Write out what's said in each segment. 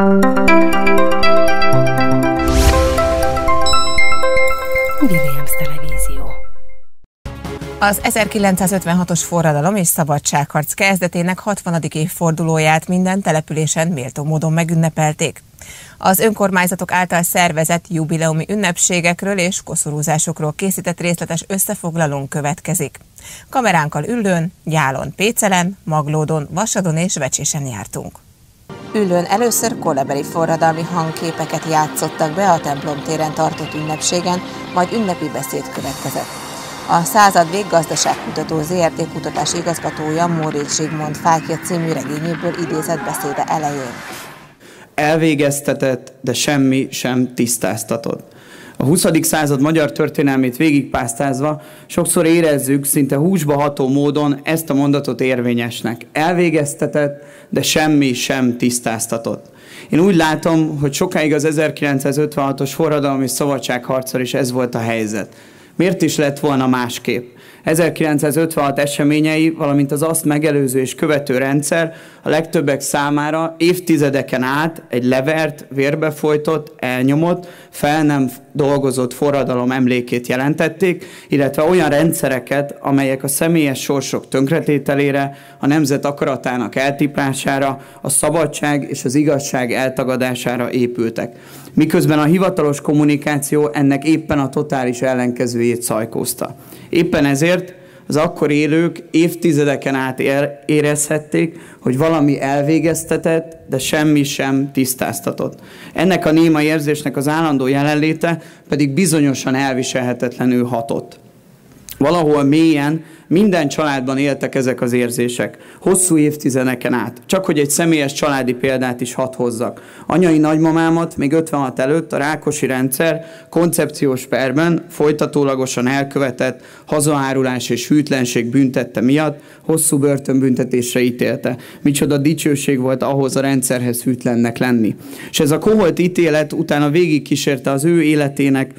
Williams Televízió az 1956-os forradalom és szabadságharc kezdetének 60. évfordulóját minden településen méltó módon megünnepelték. Az önkormányzatok által szervezett jubileumi ünnepségekről és koszorúzásokról készített részletes összefoglalónk következik. Kameránkkal Üllőn, Gyálon, Pécelen, Maglódon, Vasadon és Vecsésen jártunk. Üllőn először kolebeli forradalmi hangképeket játszottak be a templom téren tartott ünnepségen, majd ünnepi beszéd következett. A század vég gazdaságkutató ZRT kutatási igazgatója Móricz Zsigmond Fákja című regényéből idézett beszéde elején. Elvégeztetett, de semmi sem tisztáztatott. A 20. század magyar történelmét végigpásztázva sokszor érezzük szinte húsba ható módon ezt a mondatot érvényesnek. Elvégeztetett, de semmi sem tisztáztatott. Én úgy látom, hogy sokáig az 1956-os forradalmi szabadságharccal is ez volt a helyzet. Miért is lett volna másképp? 1956 eseményei, valamint az azt megelőző és követő rendszer a legtöbbek számára évtizedeken át egy levert, vérbefolytott, elnyomott, fel nem dolgozott forradalom emlékét jelentették, illetve olyan rendszereket, amelyek a személyes sorsok tönkretételére, a nemzet akaratának eltiprására, a szabadság és az igazság eltagadására épültek. Miközben a hivatalos kommunikáció ennek éppen a totális ellenkezőjét szajkózta. Éppen ezért az akkor élők évtizedeken át érezhették, hogy valami elvégeztetett, de semmi sem tisztáztatott. Ennek a néma érzésnek az állandó jelenléte pedig bizonyosan elviselhetetlenül hatott. Valahol mélyen minden családban éltek ezek az érzések, hosszú évtizedeken át. Csak hogy egy személyes családi példát is hadd hozzak. Anyai nagymamámat még 56 előtt a Rákosi rendszer koncepciós perben folytatólagosan elkövetett hazaárulás és hűtlenség büntette miatt hosszú börtönbüntetésre ítélte. Micsoda dicsőség volt ahhoz a rendszerhez hűtlennek lenni. És ez a koholt ítélet utána végigkísérte az ő életének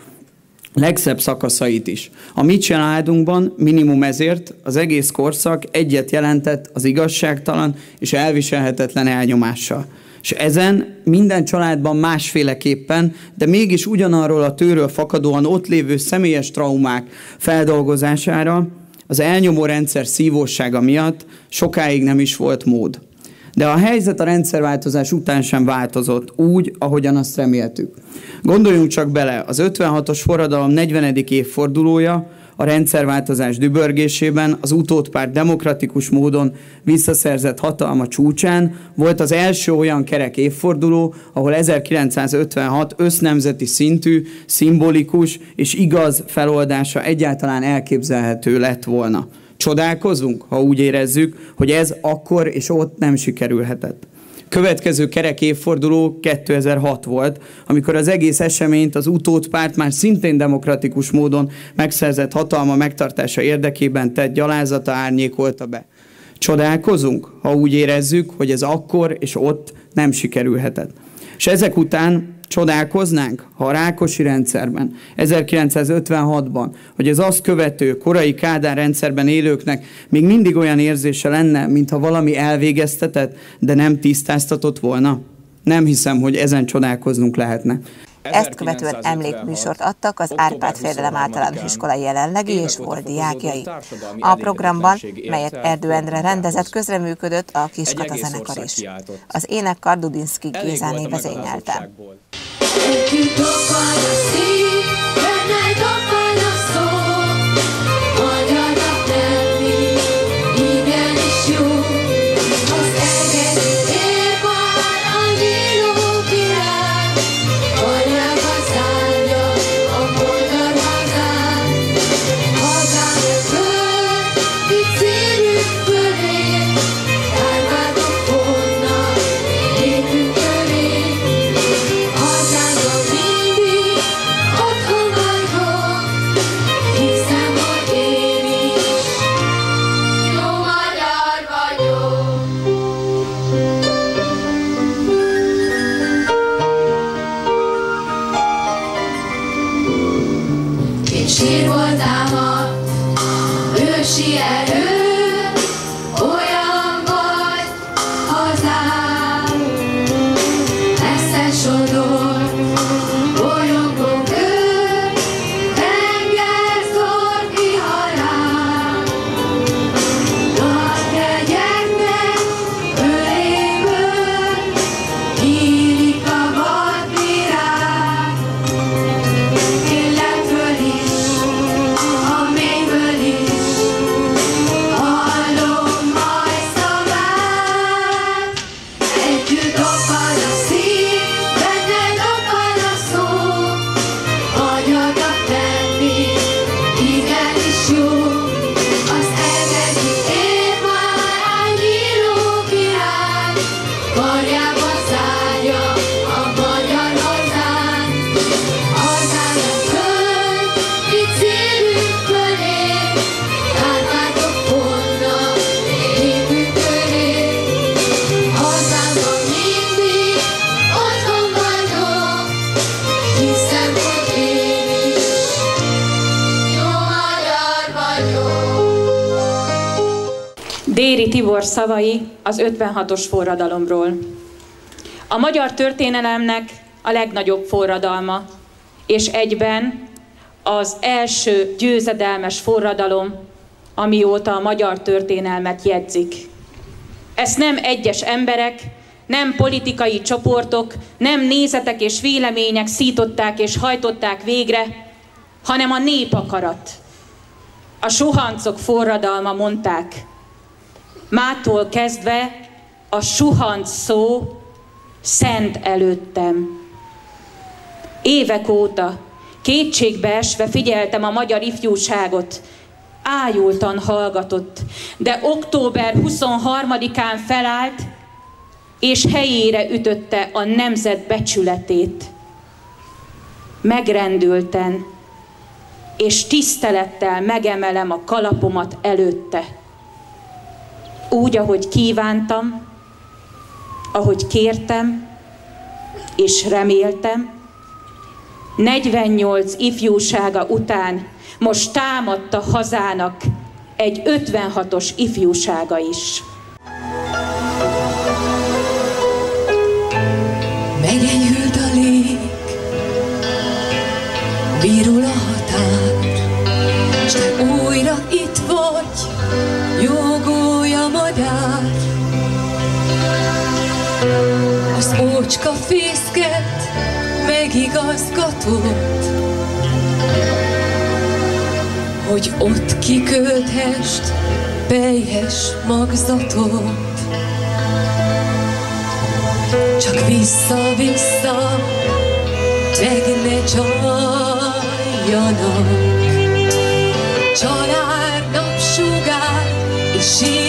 legszebb szakaszait is. A mi családunkban minimum ezért az egész korszak egyet jelentett az igazságtalan és elviselhetetlen elnyomással. És ezen minden családban másféleképpen, de mégis ugyanarról a tőről fakadóan ott lévő személyes traumák feldolgozására az elnyomó rendszer szívósága miatt sokáig nem is volt mód. De a helyzet a rendszerváltozás után sem változott úgy, ahogyan azt reméltük. Gondoljunk csak bele, az 56-os forradalom 40. évfordulója a rendszerváltozás dübörgésében az utódpárt demokratikus módon visszaszerzett hatalma csúcsán volt az első olyan kerek évforduló, ahol 1956 össznemzeti szintű, szimbolikus és igaz feloldása egyáltalán elképzelhető lett volna. Csodálkozunk, ha úgy érezzük, hogy ez akkor és ott nem sikerülhetett. Következő kerek évforduló 2006 volt, amikor az egész eseményt az utódpárt már szintén demokratikus módon megszerzett hatalma megtartása érdekében tett gyalázata árnyékolta be. Csodálkozunk, ha úgy érezzük, hogy ez akkor és ott nem sikerülhetett. És ezek után Csodálkoznánk, ha a Rákosi rendszerben, 1956-ban, hogy az azt követő korai Kádár rendszerben élőknek még mindig olyan érzése lenne, mintha valami elvégeztetett, de nem tisztáztatott volna? Nem hiszem, hogy ezen csodálkoznunk lehetne. Ezt követően emlékműsort adtak az Árpád Féldelem általános iskola jelenlegi és volt diákjai. A programban, melyet Erdő Endre rendezett, közreműködött a Kiskata zenekar is. Az énekkar Dudinski Gézáné vezényelte. If you go by the sea, then I don't Téri Tibor szavai az 56-os forradalomról. A magyar történelemnek a legnagyobb forradalma, és egyben az első győzedelmes forradalom, amióta a magyar történelmet jegyzik. Ezt nem egyes emberek, nem politikai csoportok, nem nézetek és vélemények szították és hajtották végre, hanem a népakarat. A suhancok forradalma mondták. Mától kezdve a suhanc szó szent előttem. Évek óta kétségbe esve figyeltem a magyar ifjúságot, ájultan hallgatott, de október 23-án felállt, és helyére ütötte a nemzet becsületét. Megrendülten és tisztelettel megemelem a kalapomat előtte. Úgy, ahogy kívántam, ahogy kértem, és reméltem, 48 ifjúsága után most támadta hazának egy 56-os ifjúsága is. Fészket megigazgatott, hogy ott kikölthest teljes magzatot. Csak vissza-vissza, meg ne csaljanak. Csalár, napsugár és síró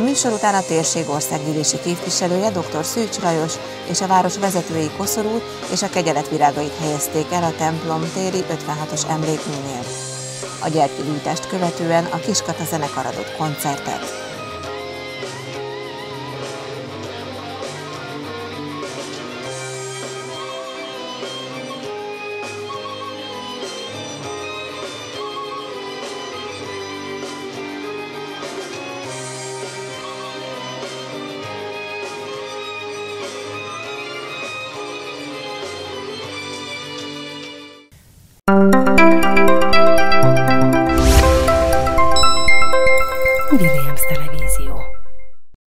műsor után a térség országgyűlési képviselője dr. Szűcs Lajos és a város vezetői koszorút és a kegyeletvirágait helyezték el a templom téri 56-os emlékműnél. A gyertyűgyújtást követően a Kiskata zenekar adott koncertet.